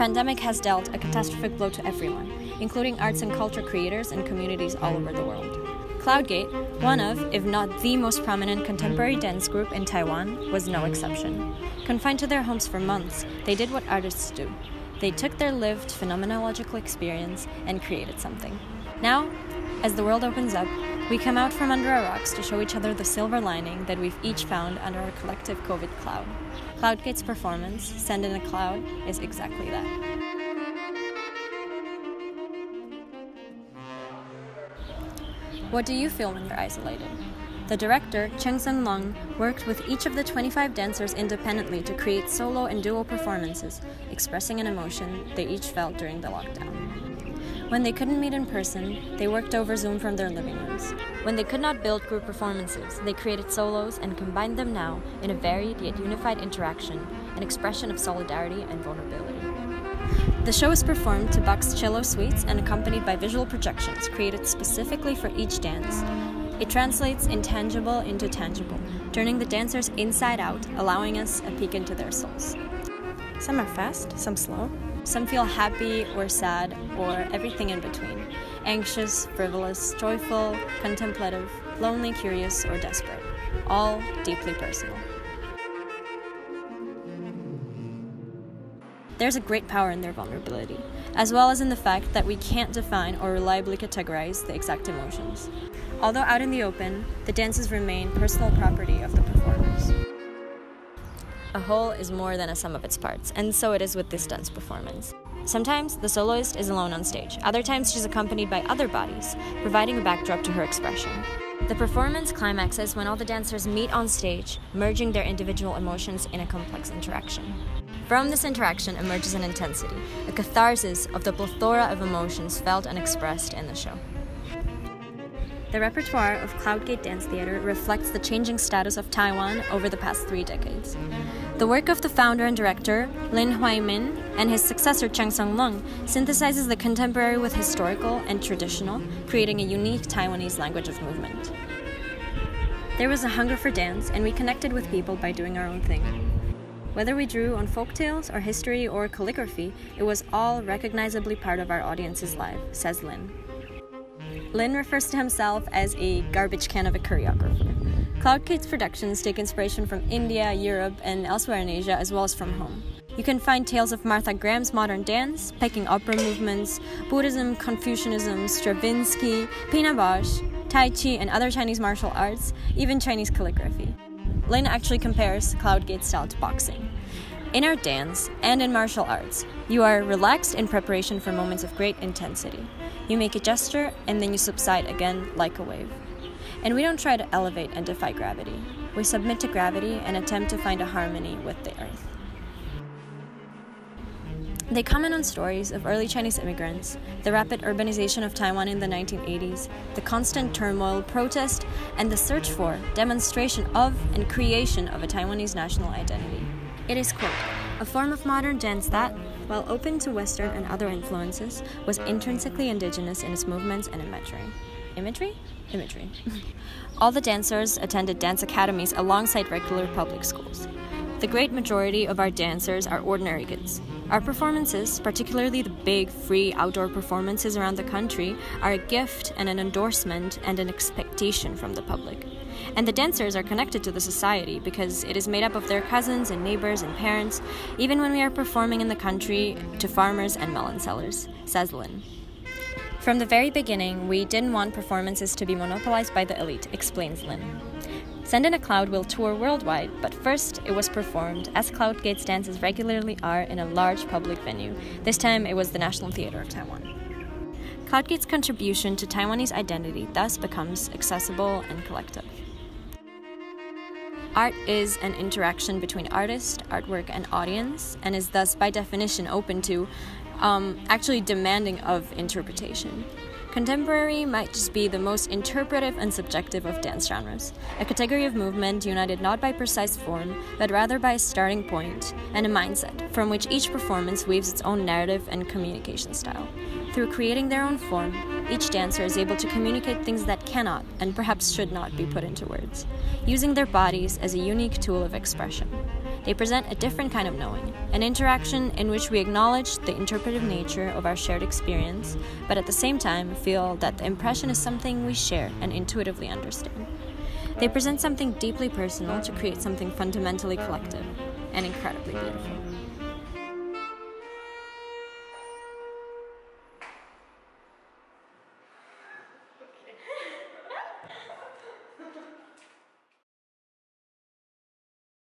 pandemic has dealt a catastrophic blow to everyone, including arts and culture creators and communities all over the world. Cloudgate, one of, if not the most prominent contemporary dance group in Taiwan, was no exception. Confined to their homes for months, they did what artists do. They took their lived phenomenological experience and created something. Now, as the world opens up, we come out from under our rocks to show each other the silver lining that we've each found under our collective COVID cloud. Cloudgate's performance, Send in a Cloud, is exactly that. What do you feel when you're isolated? The director, Cheng Tsung-lung, worked with each of the 25 dancers independently to create solo and duo performances, expressing an emotion they each felt during the lockdown. When they couldn't meet in person, they worked over Zoom from their living rooms. When they could not build group performances, they created solos and combined them now in a varied yet unified interaction, an expression of solidarity and vulnerability. The show is performed to Bach's cello suites and accompanied by visual projections created specifically for each dance. It translates intangible into tangible, turning the dancers inside out, allowing us a peek into their souls. Some are fast, some slow. Some feel happy or sad or everything in between. Anxious, frivolous, joyful, contemplative, lonely, curious, or desperate. All deeply personal. There's a great power in their vulnerability, as well as in the fact that we can't define or reliably categorize the exact emotions. Although out in the open, the dances remain personal property of the performers. A whole is more than a sum of its parts, and so it is with this dance performance. Sometimes the soloist is alone on stage, other times she's accompanied by other bodies, providing a backdrop to her expression. The performance climaxes when all the dancers meet on stage, merging their individual emotions in a complex interaction. From this interaction emerges an intensity, a catharsis of the plethora of emotions felt and expressed in the show. The repertoire of Cloudgate Dance Theater reflects the changing status of Taiwan over the past three decades. The work of the founder and director, Lin Huai-min, and his successor, Cheng Tsung-lung, synthesizes the contemporary with historical and traditional, creating a unique Taiwanese language of movement. There was a hunger for dance, and we connected with people by doing our own thing. Whether we drew on folk tales or history or calligraphy, it was all recognizably part of our audience's life, says Lin. Lin refers to himself as a garbage can of a choreographer. Cloud Cloudgate's productions take inspiration from India, Europe, and elsewhere in Asia, as well as from home. You can find tales of Martha Graham's modern dance, Peking opera movements, Buddhism, Confucianism, Stravinsky, Pina Bausch, Tai Chi, and other Chinese martial arts, even Chinese calligraphy. Lin actually compares Cloud Cloudgate style to boxing. In our dance and in martial arts, you are relaxed in preparation for moments of great intensity. You make a gesture and then you subside again like a wave. And we don't try to elevate and defy gravity. We submit to gravity and attempt to find a harmony with the earth. They comment on stories of early Chinese immigrants, the rapid urbanization of Taiwan in the 1980s, the constant turmoil, protest, and the search for, demonstration of, and creation of a Taiwanese national identity. It is, quote, a form of modern dance that, while open to Western and other influences, was intrinsically indigenous in its movements and imagery. Imagery? Imagery. All the dancers attended dance academies alongside regular public schools. The great majority of our dancers are ordinary kids. Our performances, particularly the big, free outdoor performances around the country, are a gift and an endorsement and an expectation from the public. And the dancers are connected to the society because it is made up of their cousins and neighbors and parents, even when we are performing in the country to farmers and melon sellers, says Lin. From the very beginning, we didn't want performances to be monopolized by the elite, explains Lin. Send in a Cloud will tour worldwide, but first it was performed, as Cloudgate's dances regularly are, in a large public venue. This time it was the National Theatre of Taiwan. Cloud Gates' contribution to Taiwanese identity thus becomes accessible and collective. Art is an interaction between artist, artwork, and audience, and is thus by definition open to, um, actually demanding of interpretation. Contemporary might just be the most interpretive and subjective of dance genres, a category of movement united not by precise form, but rather by a starting point and a mindset from which each performance weaves its own narrative and communication style. Through creating their own form, each dancer is able to communicate things that cannot and perhaps should not be put into words, using their bodies as a unique tool of expression. They present a different kind of knowing, an interaction in which we acknowledge the interpretive nature of our shared experience, but at the same time feel that the impression is something we share and intuitively understand. They present something deeply personal to create something fundamentally collective and incredibly beautiful.